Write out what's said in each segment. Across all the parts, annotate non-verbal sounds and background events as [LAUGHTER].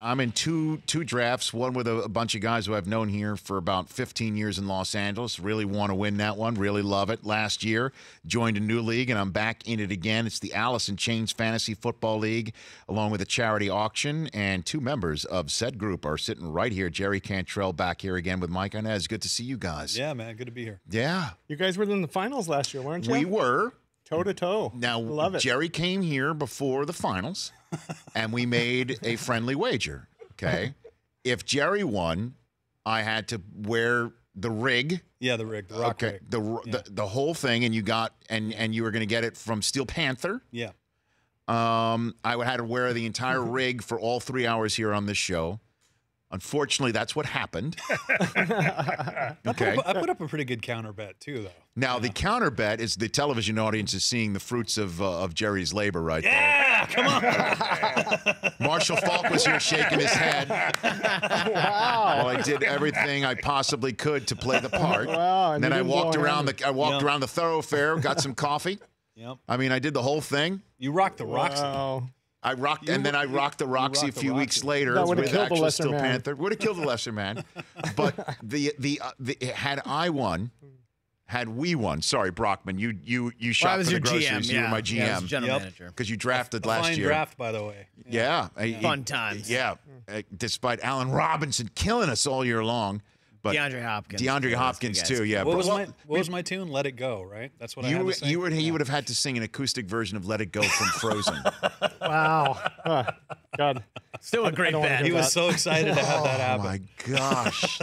I'm in two two drafts. One with a, a, bunch of guys who I've known here for about 15 years in Los Angeles. Really want to win that one. Really love it. Last year, joined a new league, and I'm back in it again. It's the Alice in Chains Fantasy Football League, along with a charity auction. And two members of said group are sitting right here. Jerry Cantrell back here again with Mike Inez. Good to see you guys. Yeah, man. Good to be here. Yeah. You guys were in the finals last year, weren't you? We were toe to toe. Now, love it. Jerry came here before the finals, and we made a friendly wager. Okay. if Jerry won, I had to wear the rig. Yeah, the rig, the rock okay, rig. The, yeah. the the whole thing, and you got and and you were going to get it from Steel Panther. Yeah. Um, I had to wear the entire rig for all three hours here on this show. Unfortunately, that's what happened. [LAUGHS] okay. I put up a pretty good counter bet too, though. Now yeah. the counter bet is the television audience is seeing the fruits of uh, of Jerry's labor right yeah, there. Yeah, come on. [LAUGHS] Marshall Faulk was here shaking his head. Wow. Well, I did everything I possibly could to play the part. Wow. And then I walked around the I walked Yep. around the thoroughfare, got some coffee. Yep. I mean, I did the whole thing. You rocked the rocks. Wow. I rocked, You- and then I rocked the you Roxy a rocked the few weeks later That with killed the actual lesser Steel man. Panther. Would have killed the lesser man. [LAUGHS] But the the, uh, the had I won, had we won. Sorry, Brockman, you you you shot Well, I was for your the groceries. GM. You were my Yeah, I was GM general Yep. manager. because you drafted A last fine year. draft, by the way. Yeah, I- Fun times. Yeah, uh, despite Allen Robinson killing us all year long, but DeAndre Hopkins. DeAndre Hopkins too. Yeah, What but was well, my What was my tune? Let it go. Right. That's what I you had would- to sing. you would he Yeah. would have had to sing an acoustic version of "Let It Go" from [LAUGHS] Frozen. Wow. Huh. God. Still a great don't bet. He was that. so excited to have that oh, happen. oh my gosh,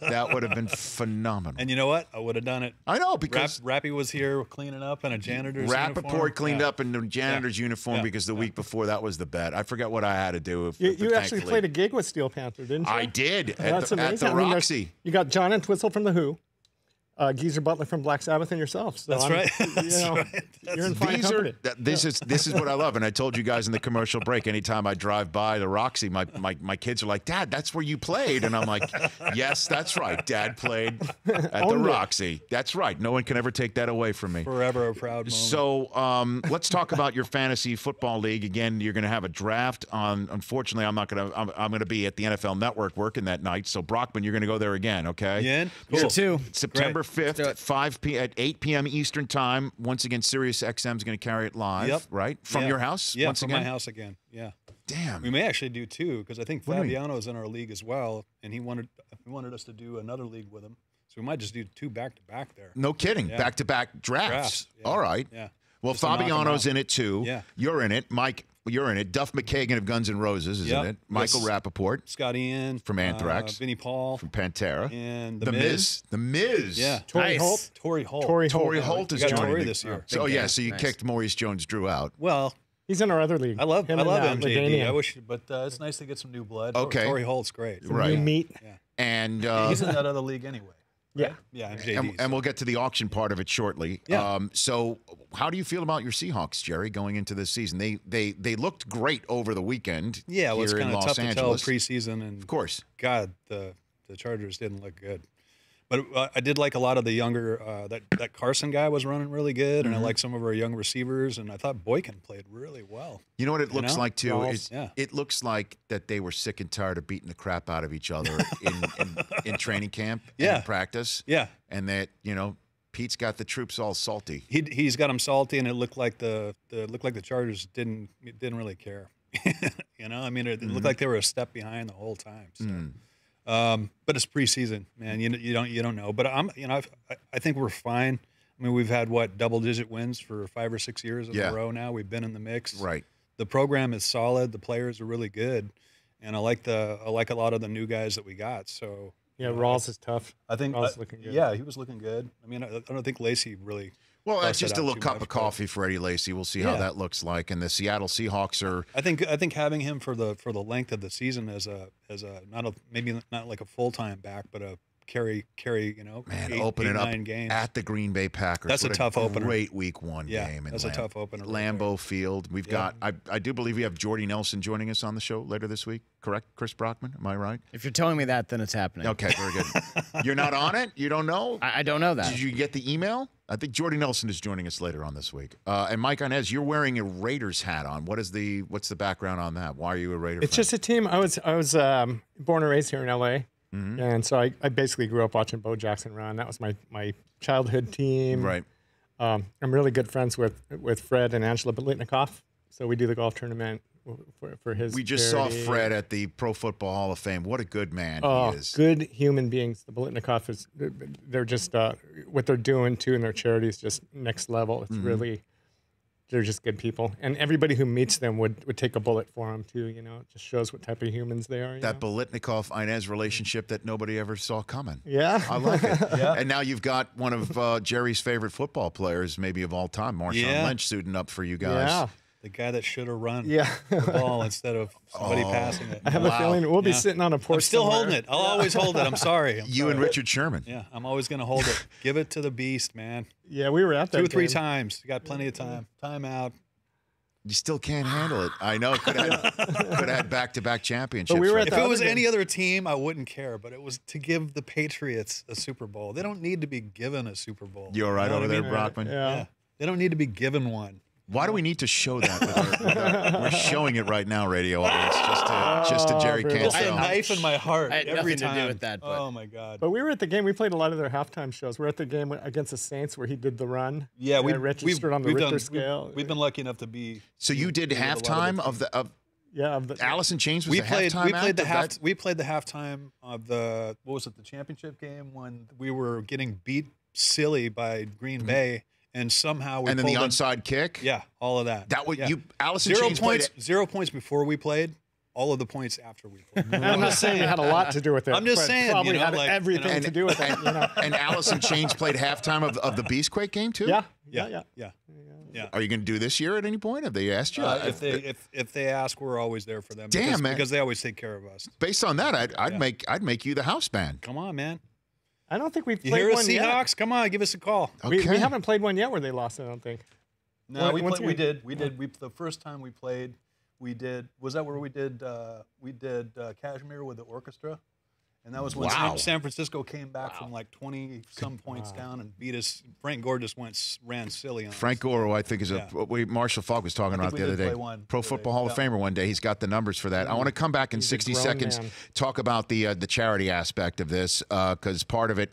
that would have been phenomenal. And you know what? I would have done it. I know Rap, because Rappy was here cleaning up in a janitor's uniform. Rappaport cleaned Yeah. up in the janitor's uniform Yeah. because the week before that was the bet. I forget what I had to do. If, You, but you actually played a gig with Steel Panther, didn't you? I did at, That's the, at amazing. the I mean, Roxy. you got John Entwistle from The Who, uh, Geezer Butler from Black Sabbath, and yourself. So That's I'm- right. you [LAUGHS] That's know, right. You're in fine These company. are th- this is this is what I love, and I told you guys in the commercial break. Anytime I drive by the Roxy, my, my my kids are like, "Dad, that's where you played," and I'm like, "Yes, that's right. Dad played [LAUGHS] at the Roxy. That's right. No one can ever take that away from me." Forever a proud moment. So um, let's talk about your fantasy football league again. You're going to have a draft on. Unfortunately, I'm not going to. I'm, I'm going to be at the NFL Network working that night. So Brockman, you're going to go there again. Okay. Yeah. Me Cool. too. September Let's do 5th, it. 5 p. at 8 p.m. Eastern Time. Once again, Sirius XM is going to carry it live, Yep. right? From Yeah. your house? Yeah, once from again? my house again. Yeah. Damn. We may actually do two because I think What do you mean? Fabiano is in our league as well, and he wanted he wanted us to do another league with him. So we might just do two back to back there. No kidding. Yeah. Back to back drafts. Drafts, yeah. All right. Yeah. Well, Just to knock 'em Fabiano's in it too. Yeah. You're in it. Mike, you're in it. Duff McKagan of Guns N' Roses is Yep. it. Michael Yes. Rappaport Scott Ian From Anthrax. uh, Vinnie Paul, from Pantera. and the the, Miz. The Miz. Yeah. Tory Nice. Holt. Torry Holt. Torry Holt. Tory Yeah, Holt is joining Tory me. this year. So, yeah, so you Nice. kicked Maurice Jones Drew out. Well, He's in our other league. I love Him I love uh, MJD. I wish, but uh, it's nice to get some new blood. Okay. Torry Holt's great. Right. New meat. Yeah. And uh, He's in that other league anyway. Yeah. Yeah, MJD. and, and we'll get to the auction part of it shortly. Yeah. Um, so, how do you feel about your Seahawks, Jerry, going into this season? They they they looked great over the weekend. yeah, well, it's here in kind of tough Angeles. to tell preseason, and Of course. God, the the Chargers didn't look good. But uh, I did like a lot of the younger uh, that that Carson guy was running really good, Mm-hmm. and I like some of our young receivers, and I thought Boykin played really well. You know what it looks know? like too. It, Yeah. it looks like that they were sick and tired of beating the crap out of each other in, in, in [LAUGHS] training camp, and Yeah. in practice, Yeah, and that you know Pete's got the troops all salty. he he's got them salty, and it looked like the the looked like the Chargers didn't didn't really care. [LAUGHS] you know, I mean, it, it Mm-hmm. looked like they were a step behind the whole time. So. Mm. Um, but it's preseason, man. You you don't you don't know. But I'm you know I've, I I think we're fine. I mean, we've had what double digit wins for five or six years in Yeah. a row now. We've been in the mix. Right. The program is solid. The players are really good, and I like the I like a lot of the new guys that we got. So Yeah, you Rawls is tough. I think Rawls I- looking good. Yeah, he was looking good. I mean, I, I don't think Lacy really. Well, that's just a little cup much, of coffee for Eddie Lacy. We'll see how that looks like. And the Seattle Seahawks are I think I think having him for the for the length of the season as a as a not a maybe not like a full time back, but a carry carry you know Man, eight, open eight, it up nine games. at the Green Bay Packers. That's a What tough opener. Great Week One Yeah, game. in that's a Lam- tough opener right. Lambeau Field. We've got. I, I do believe we have Jordy Nelson joining us on the show later this week. Correct, Chris Brockman? Am I right? If you're telling me that, then it's happening. Okay, very good. [LAUGHS] You're not on it. You don't know. I, I don't know that. Did you get the email? I think Jordy Nelson is joining us later on this week. Uh, and Mike Inez, you're wearing a Raiders hat on. What is the what's the background on that? Why are you a Raider? It's fan? just a team. I was I was um, born and raised here in LA, Mm-hmm. and so I, I basically grew up watching Bo Jackson run. That was my my childhood team. right. Um, I'm really good friends with with Fred and Angela Biletnikoff. So we do the golf tournament for, for his. We just charity. saw Fred at the Pro Football Hall of Fame. What a good man Oh, he is. good human beings. The Biletnikoff is they're just uh, what they're doing too, and their charity is just next level. It's Mm-hmm. really they're just good people, and everybody who meets them would, would take a bullet for them too. You know, it just shows what type of humans they are. That know? Biletnikoff Inez relationship that nobody ever saw coming. yeah, I like it. [LAUGHS] And now you've got one of uh, Jerry's favorite football players, maybe of all time, Marshawn Yeah. Lynch, suiting up for you guys. yeah, the guy that should have run yeah. the ball [LAUGHS] instead of somebody Oh. passing it. I have Wow. a feeling we'll be Yeah. sitting on a porch. I'm still somewhere. holding it. I'll always hold it. I'm sorry. I'm [LAUGHS] You and. Richard Sherman. Yeah, I'm always going to hold it. [LAUGHS] Give it to the beast, man. Yeah, we were at that Two or three game. times. You got plenty of time. Time out. You still can't handle it. I know. Could have could have had back to back championships. But we were right at If it was other any other team, I wouldn't care. But it was to give the Patriots a Super Bowl. They don't need to be given a Super Bowl. You all right know over what I there, mean? Brockman? Yeah. Yeah. They don't need to be given one. Why do we need to show that? With our, with our- we're showing it right now, radio audience, just to just to oh, Jerry Oh, Bruce. Just a knife in my heart I had every nothing to do time. with that, but- oh my god. But we were at the game. We played a lot of their halftime shows. We're at the game against the Saints where he did the run. yeah, and we I registered on the we've Richter done, scale. We've, we've been lucky enough to be. So you did we did a lot of halftime of the of yeah, of the, Alice in Chains was we the played halftime we played the of half that? we played the halftime of the what was it the championship game when we were getting beat silly by Green mm-hmm. Bay and somehow we and then the pulled them- onside kick. yeah all of that That was yeah. you. Allison zero Chains played points zero points before we played all of the points after we played [LAUGHS] I'm not saying it had a lot to do with it. I'm just but saying, you probably know, had like, everything know. to do with it. You know? [LAUGHS] And Alice in Chains played halftime of, of the Beastquake game too. Yeah, yeah yeah, yeah yeah Are you going to do this year at any point? Have they asked you? uh, if they if, if they ask we're always there for them Damn, because, man. because they always take care of us Based on that, I'd, I'd Yeah. make I'd make you the house band. come on man I don't think we've you played hear us one yet. Seahawks come on give us a call We, Okay. we haven't played one yet where they lost. I don't think. No, What- we, what's played, we did. We did. We the first time we played, we did. Was that where we did? Uh, we did uh, Kashmir with the orchestra, and that was when Wow. San, San Francisco came back from like twenty some points down and beat us. Frank Gore just went ran silly on Frank us. Goro, I think, is a Yeah. what we Marshall Faulk was talking about the other day. one Pro today. Football Hall of Famer one day. He's got the numbers for that. I want to come back in He's 60 seconds, man. talk about the uh, the charity aspect of this, because part of it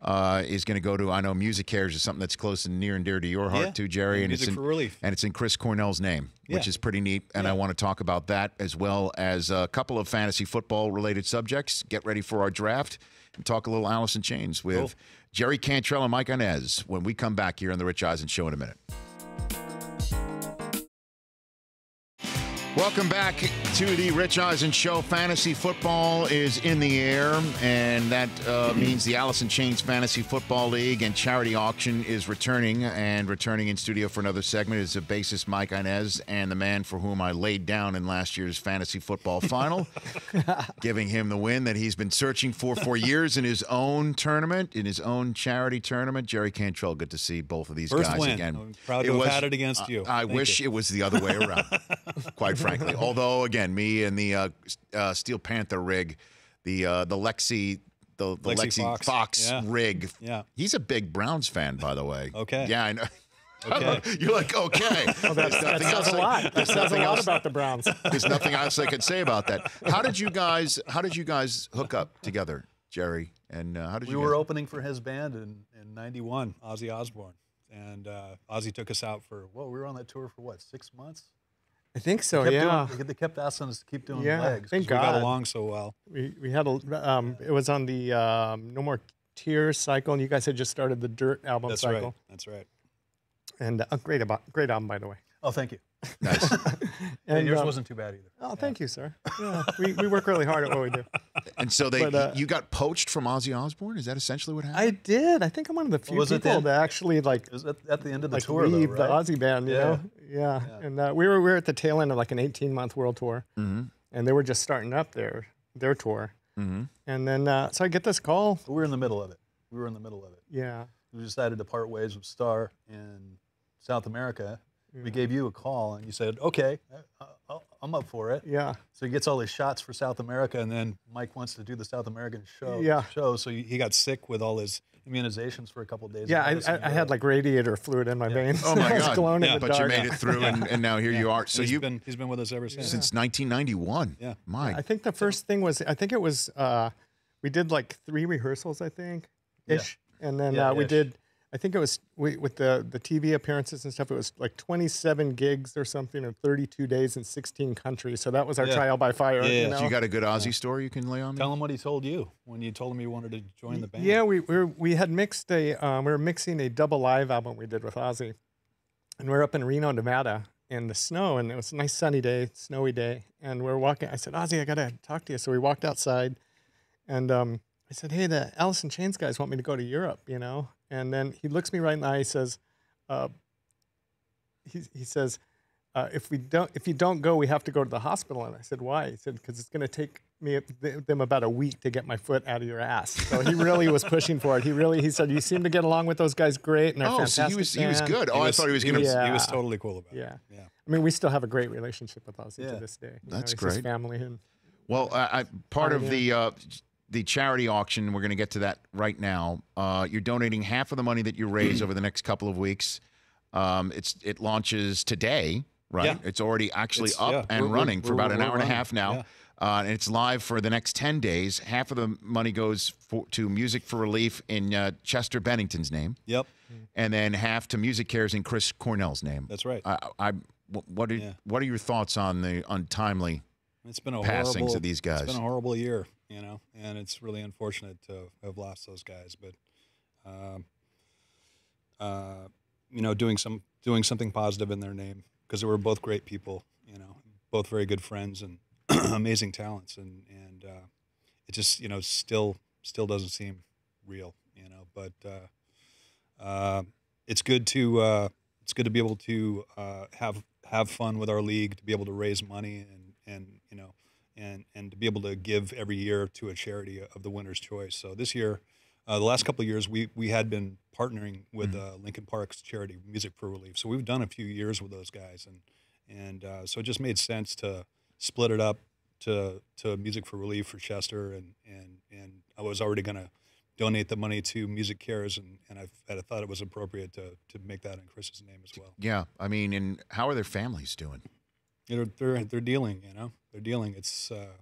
uh, is going to go to I know Music Cares is something that's close and near and dear to your heart Yeah. too, Jerry, and Music it's in, for Relief. and it's in Chris Cornell's name, which is pretty neat. And I want to talk about that as well as a couple of fantasy football related subjects. Get ready for our draft and talk a little Alice in Chains with Cool. Jerry Cantrell and Mike Inez when we come back here on the Rich Eisen Show in a minute. Welcome back to the Rich Eisen Show. Fantasy football is in the air, and that uh, means the Alice in Chains Fantasy Football League and charity auction is returning. And returning in studio for another segment is the bassist Mike Inez and the man for whom I laid down in last year's fantasy football final, [LAUGHS] giving him the win that he's been searching for for years in his own tournament, in his own charity tournament. Jerry Cantrell, good to see both of these First guys win. again. I'm proud to have had it against you. I, I wish you. it was the other way around, [LAUGHS] quite frankly. [LAUGHS] Although, again, me and the uh, uh, Steel Panther rig, the uh, the Lexxi, the, the Lexxi Lexxi, Foxx. Yeah. rig. Yeah. He's a big Browns fan, by the way. Okay. Yeah, I know. Okay. [LAUGHS] You're like, okay. [LAUGHS] There's That nothing says a I- lot. That there's says a nothing lot else- about the Browns. There's nothing else I could say about that. How did you guys? How did you guys hook up together, Jerry? And uh, how did We you? were guys- opening for his band in in '91, Ozzy Osbourne, and uh, Ozzy took us out for well, we were on that tour for what six months. I think so. Kept yeah. doing, they kept asking us to keep doing Yeah, legs. 'cause thank we got God. along so well. We we had a um. It was on the um, No More Tears cycle, and you guys had just started the Dirt album That's cycle. right. That's right. And uh, great about great album by the way. Oh, thank you. [LAUGHS] nice. [LAUGHS] And yours um, wasn't too bad either. Oh, thank you, sir. Yeah, we, we work really hard at what we do. [LAUGHS] And so they, But, uh, you got poached from Ozzy Osbourne. Is that essentially what happened? I did. I think I'm one of the few was it people then? that actually like was at, at the end of the like tour, though, leave right? the Ozzy band. You Yeah. know, yeah. And uh, we were we were at the tail end of like an 18 month world tour, Mm-hmm. and they were just starting up their their tour. Mm-hmm. And then uh, so I get this call. We were in the middle of it. We were in the middle of it. Yeah. We decided to part ways with Starr in South America. We gave you a call and you said, "Okay, I- I'm up for it." Yeah. So he gets all these shots for South America, and then Mike wants to do the South American show. Yeah. Show. So he he got sick with all his immunizations for a couple of days. Yeah, I, I, I had like radiator fluid in my veins. Oh my [LAUGHS] God! glowing in Yeah, the but dark. you made it through, and, and now here you are. So he's you been he's been with us ever since. since 1991. Yeah. My I think the first thing was I think it was uh, we did like three rehearsals I think Yeah. ish, and then Yeah, uh, we did I think it was we, with the the TV appearances and stuff. It was like 27 gigs or something in 32 days in 16 countries. So that was our Yeah. trial by fire. Yeah, you know? So you got a good Ozzy story you can lay on me? Tell him what he told you when you told him you wanted to join the band. Yeah, we we, were, we had mixed a um, we were mixing a double live album we did with Ozzy, and we are up in Reno, Nevada, in the snow, and it was a nice sunny day, snowy day, and we are walking. I said, Ozzy, I gotta talk to you. So we walked outside, and um, I said, Hey, the Alice in Chains guys want me to go to Europe, you know. And then he looks me right in the eye. He says, uh, he, he says, uh, if we don't, if you don't go, we have to go to the hospital. And I said, why? He said, because it's going to take me them about a week to get my foot out of your ass. So he really was pushing for it. He really, he said, you seem to get along with those guys great, and they're Oh, so he was he was good. Oh, I thought he was going to. He was totally cool about it. Yeah. Yeah. I mean, we still have a great relationship with Ozzy Yeah. to this day. You That's know, he's his great. family and Well, I, I, part of yeah. the uh, the charity auction, we're going to get to that right now. Uh, you're donating half of the money that you raise over the next couple of weeks. Um, it's it launches today, right? Yeah. It's already actually It's- up yeah, and we're- we're- running for about an we're hour and a half now. yeah. Uh, and it's live for the next 10 days. Half of the money goes for, to Music for Relief in uh, Chester Bennington's name, Yep. and then half to Music Cares in Chris Cornell's name. That's right. I, I, what are, what are your thoughts on the untimely It's been a passings horrible, of these guys? It's been a horrible year, you know, and it's really unfortunate to have lost those guys. But, um, uh, you know, doing some doing something positive in their name because they were both great people, you know, both very good friends and [CLEARS THROAT] amazing talents, and and uh, it just you know still still doesn't seem real, you know. But uh, uh, it's good to uh, it's good to be able to uh, have have fun with our league, to be able to raise money and and you know and and to be able to give every year to a charity of the winner's choice. So this year, uh, the last couple of years, we we had been partnering with uh, Linkin Park's charity Music for Relief. So we've done a few years with those guys, and and uh, so it just made sense to split it up to to Music for Relief for Chester, and and and I was already going to donate the money to Music Cares, and and I, I thought it was appropriate to to make that in Chris's name as well. Yeah, I mean, and how are their families doing? They're they're they're dealing, you know, they're dealing. It's uh,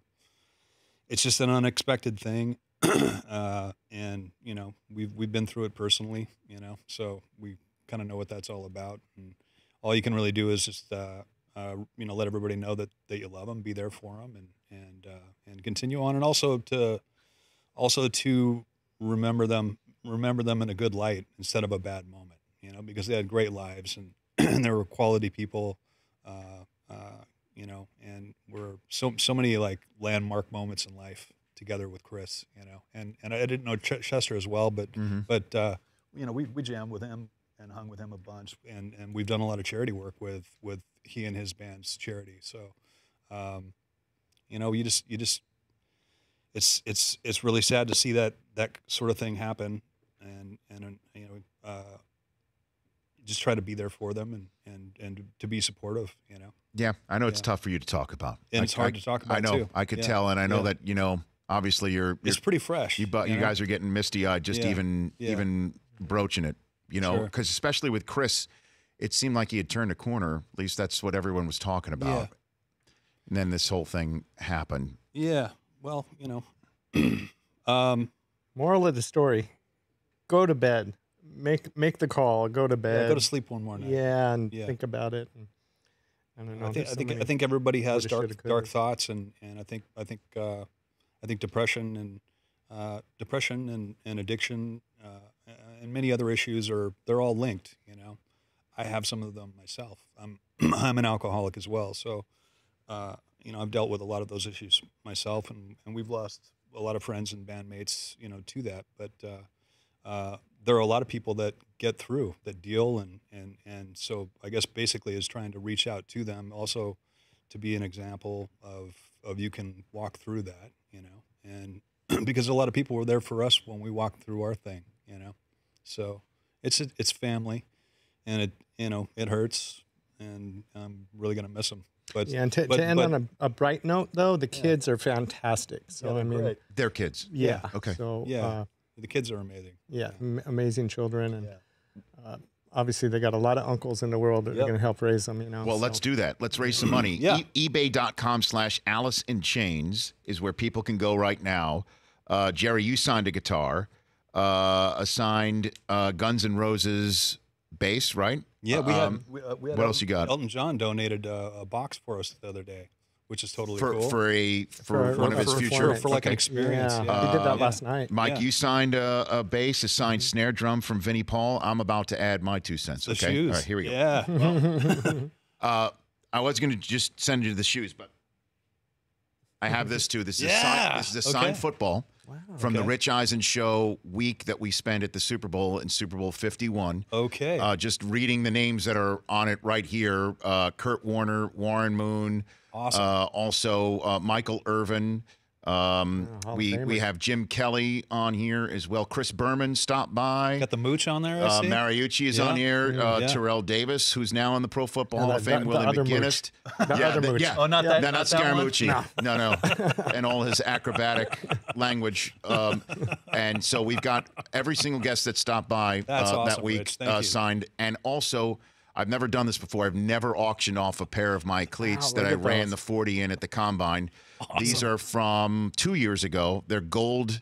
it's just an unexpected thing, [CLEARS THROAT] uh, and you know we've we've been through it personally, you know, so we kind of know what that's all about. And all you can really do is just uh, uh, you know let everybody know that, that you love them, be there for them, and and uh, and continue on, and also to also to remember them remember them in a good light instead of a bad moment, you know, because they had great lives and, [CLEARS THROAT] and they were quality people. Uh, uh, you know, and we're so so many like landmark moments in life together with Chris, you know, and and I didn't know Ch- Chester as well, but but uh, you know we we jammed with him and hung with him a bunch, and and we've done a lot of charity work with with he and his band's charity. So, um, you know, you just you just it's it's it's really sad to see that that sort of thing happen, and and you know. Uh, just try to be there for them and, and, and to be supportive, you know. Yeah, I know it's Yeah. tough for you to talk about. And I- it's hard I- to talk about. I know. too. I could Yeah. tell, and I know Yeah. that you know. Obviously, you're, you're It's pretty fresh. you, but you know? guys are getting misty eyed just Yeah. even Yeah. even broaching it. You know, Sure. because especially with Chris, it seemed like he had turned a corner. At least that's what everyone was talking about. And then this whole thing happened. Yeah. Well, you know, [CLEARS THROAT] um, moral of the story: go to bed, make make the call, go to yeah, bed. go to sleep one more night. Yeah, and Yeah. think about it. And, I don't know. I think I think I think everybody has dark dark thoughts, and, and I think I think uh, I think depression and uh, depression and, and addiction uh, and many other issues are they're all linked. You know, I have some of them myself. I'm [CLEARS THROAT] I'm an alcoholic as well, so uh, you know I've dealt with a lot of those issues myself, and, and we've lost a lot of friends and bandmates, you know, to that. But uh, uh, there are a lot of people that get through that deal, and and and so I guess basically is trying to reach out to them, also to be an example of of you can walk through that, you know, and [CLEARS THROAT] because a lot of people were there for us when we walked through our thing, you know. So it's it's family, and it you know it hurts, and I'm really gonna miss them. But Yeah, and to, but- to end but- on a, a bright note, though, the kids are fantastic. So Yeah, I mean, great. Their kids. yeah. Okay. So Yeah. uh, the kids are amazing. yeah, am- amazing children, and uh, obviously they got a lot of uncles in the world that Yep. are going to help raise them. You know. Well, so. let's do that. Let's raise some [CLEARS THROAT] money. Yeah. E- eBay.com slash Alice in Chains is where people can go right now. Uh, Jerry, you signed a guitar, uh, a signed uh, Guns N' Roses bass, right? Yeah, we Um, had. We, uh, we had what else you got? Elton John donated uh, a box for us the other day, which is totally for cool. for a for, For- one of his future for like an experience. Yeah, Yeah, he did that Yeah. last night. Mike, Yeah. you signed a, a bass, a signed snare drum from Vinnie Paul. I'm about to add my two cents. The okay, shoes. all right, here we go. Yeah. [LAUGHS] Well, Uh, I was going to just send you the shoes, but I have this too. This is Yeah. signed, this is a signed Okay. football Wow. from the Rich Eisen show week that we spent at the Super Bowl in Super Bowl 51. okay. Uh, just reading the names that are on it right here: uh, Kurt Warner, Warren Moon, awesome. uh, also uh, Michael Irvin. Um, Hall of we we have Jim Kelly on here as well. Chris Berman stopped by. Got the mooch on there. I Uh, see. Mariucci is Yeah. on here. Uh, Yeah. Terrell Davis, who's now in the Pro Football Yeah, Hall of Fame. the- the Willie McGinest. The yeah, other the- mooch. yeah. Oh, not that- No, not not? Scaramucci. No, no. [LAUGHS] and all his acrobatic [LAUGHS] language. Um, and so we've got every single guest that stopped by That's uh, that week uh, signed. And also, I've never done this before. I've never auctioned off a pair of my cleats Wow, that I ran those. the 40 in at the combine. These are from two years ago. They're gold.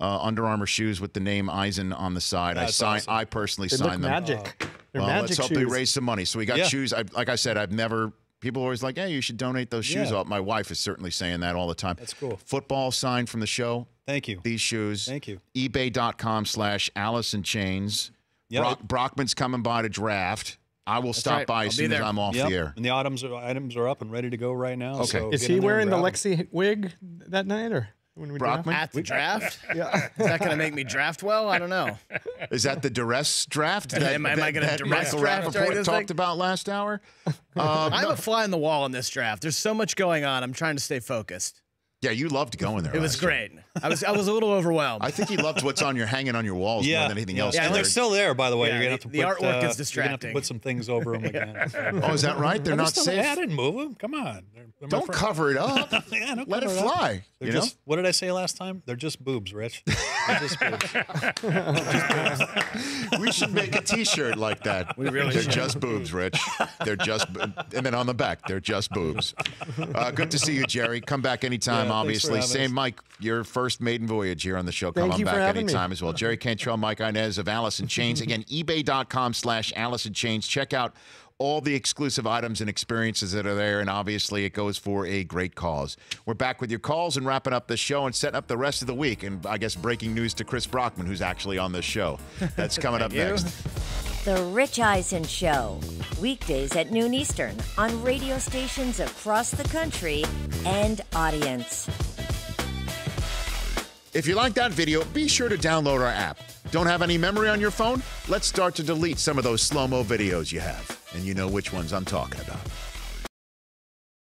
Uh, Under Armour shoes with the name Eisen on the side. I That's signed. awesome. I personally They look signed them. magic. They're Well, magic let's hope shoes. they raise some money. So we got Yeah. shoes. I, like I said, I've never. People are always like, "Hey, you should donate those shoes Yeah. off." My wife is certainly saying that all the time. That's cool. Football sign from the show. Thank you. These shoes. Thank you. eBay.com slash Alice in Chains. Yeah, Brock, Brockman's coming by to draft. I will stop right. by I'll as be soon as. I'm off Yep. the air. And the items are items are up and ready to go right now. Okay. so Is he wearing the. Lexxi wig that night, or when we draft? Brockman? At the draft? Yeah. Is that going to make me draft well? I don't know. [LAUGHS] Is that the duress draft that, Am I- am I gonna duress Michael draft during Rappaport talked thing? about last hour? [LAUGHS] Um, I'm a fly on the wall in this draft. There's so much going on. I'm trying to stay focused. Yeah, you loved going there. It was great. year. Great. I was I was a little overwhelmed. I think he loved what's on your hanging on your walls Yeah, more than anything yeah. else. Yeah, and they're still there, by the way. Yeah, you're gonna have the- to the put, artwork uh, is You're have to distracting. put some things over them [LAUGHS] again. oh, is that right? They're They're not safe. I didn't move them. Come on. They're- they're Don't cover it up. [LAUGHS] Yeah, don't Let it cover up. fly. They're You know? what did I say last time? They're just boobs, Rich. They're just boobs. [LAUGHS] we should make a T-shirt like that. We really They're should. just boobs, Rich. They're just, bo- and then on the back, they're just boobs. Uh, good to see you, Jerry. Come back anytime. Yeah, obviously, same us. Mike. Your first maiden voyage here on the show. Come Thank on you for back having me. anytime as well. Jerry Cantrell, Mike Inez of Alice in Chains. [LAUGHS] Again, eBay.com/slash Alice in Chains. Check out all the exclusive items and experiences that are there, and obviously it goes for a great cause. We're back with your calls and wrapping up the show and setting up the rest of the week. And I guess breaking news to Chris Brockman, who's actually on this show. That's coming up [LAUGHS] you. next. The Rich Eisen Show, weekdays at noon Eastern on radio stations across the country and audience. If you like that video, be sure to download our app. Don't have any memory on your phone? Let's start to delete some of those slow mo videos you have. And you know which ones I'm talking about.